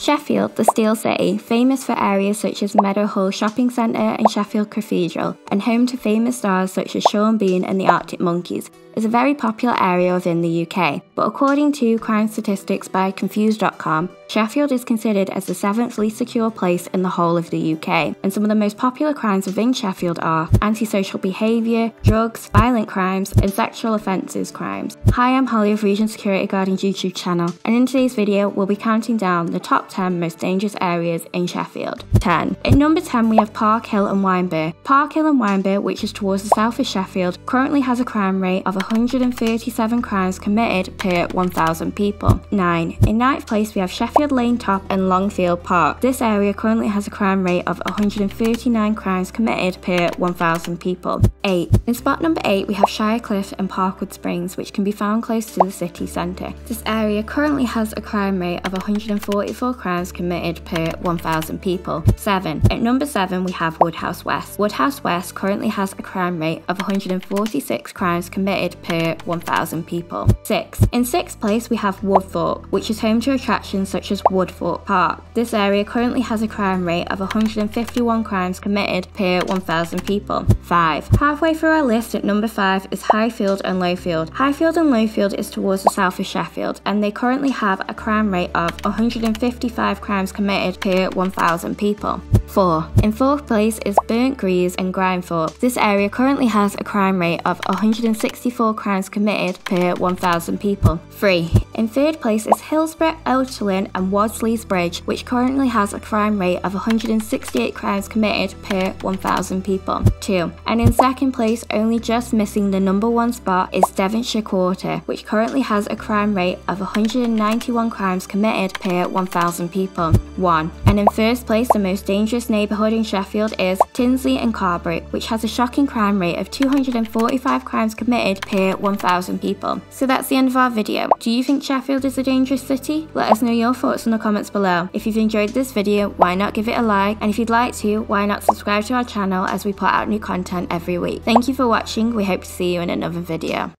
Sheffield, the Steel City, famous for areas such as Meadowhall Shopping Centre and Sheffield Cathedral, and home to famous stars such as Sean Bean and the Arctic Monkeys, is a very popular area within the UK, but according to crime statistics by Confused.com, Sheffield is considered as the seventh least secure place in the whole of the UK, and some of the most popular crimes within Sheffield are antisocial behaviour, drugs, violent crimes, and sexual offences crimes. Hi, I'm Holly of Region Security Guarding's YouTube channel, and in today's video, we'll be counting down the top 10 most dangerous areas in Sheffield. 10. At number 10, we have Park Hill and Wybourn. Park Hill and Wybourn, which is towards the south of Sheffield, currently has a crime rate of 137 crimes committed per 1,000 people. 9. In ninth place, we have Sheffield Lane Top and Longley Park. This area currently has a crime rate of 139 crimes committed per 1,000 people. 8. In spot number 8 we have Shirecliffe and Parkwood Springs which can be found close to the city centre. This area currently has a crime rate of 144 crimes committed per 1,000 people. 7. At number 7 we have Woodhouse West. Woodhouse West currently has a crime rate of 146 crimes committed per 1,000 people. 6. In 6th place we have Woodthorpe which is home to attractions such as Woodthorpe Park. This area currently has a crime rate of 151 crimes committed per 1,000 people. 5. Halfway through our list at number 5 is Highfield and Lowfield. Highfield and Lowfield is towards the south of Sheffield and they currently have a crime rate of 155 crimes committed per 1,000 people. 4. In fourth place is Burnt Greaves and Grimesthorpe. This area currently has a crime rate of 164 crimes committed per 1,000 people. 3. In third place is Hillsborough, Owlerton and Wadsley's Bridge, which currently has a crime rate of 168 crimes committed per 1,000 people. 2. And in second place, only just missing the number one spot is Devonshire Quarter, which currently has a crime rate of 191 crimes committed per 1,000 people. 1. And in first place, the most dangerous neighbourhood in Sheffield is Tinsley and Carbrook, which has a shocking crime rate of 245 crimes committed per 1,000 people. So that's the end of our video. Do you think Sheffield is a dangerous city? Let us know your thoughts in the comments below. If you've enjoyed this video, why not give it a like? And if you'd like to, why not subscribe to our channel as we put out new content every week. Thank you for watching, we hope to see you in another video.